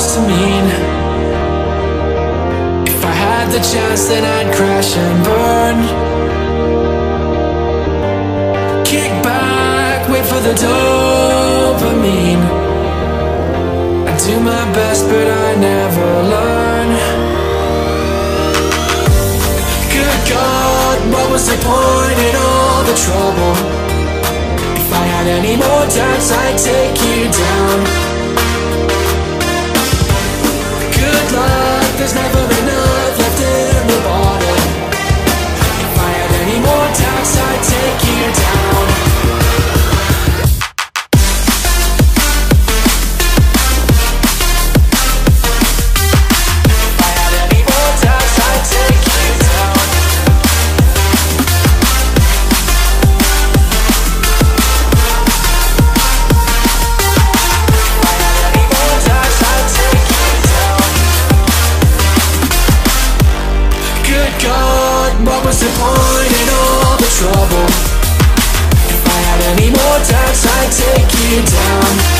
supposed to mean? If I had the chance, then I'd crash and burn. Kick back, wait for the dopamine. I do my best, but I never learn. Good God, what was the point in all the trouble? If I had any more doubts, I'd take you down. What was the point in all the trouble? If I had any more doubts, I'd take you down.